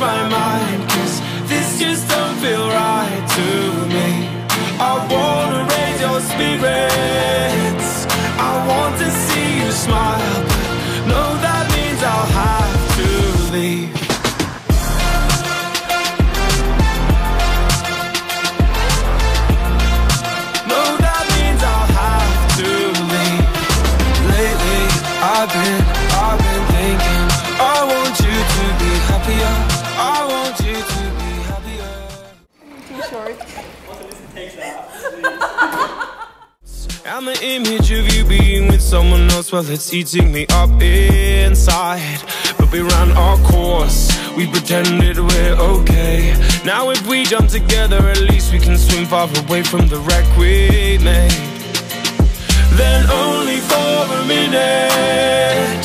my mind Cause this just don't feel right to me. I wanna raise your spirits. I want to see you smile. But no, that means I'll have to leave And the image of you being with someone else, well, it's eating me up inside. But we ran our course, we pretended we're okay. Now, if we jump together, at least we can swim far away from the wreck we made. Then, only for a minute,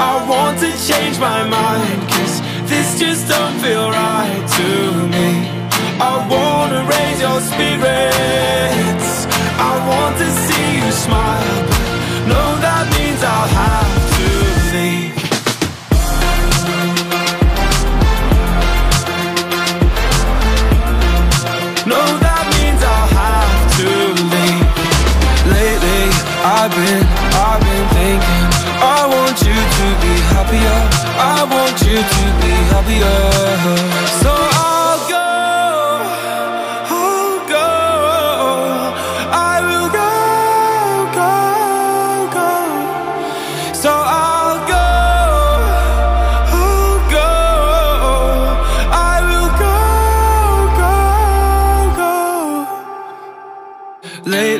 I want to change my mind, cause this just don't feel right to me. I wanna raise your spirits. I've been, I've been thinking. I want you to be happier. I want you to be happier.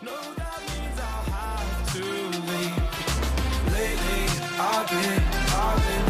No, that means I'll have to leave. Lately, I've been, I've been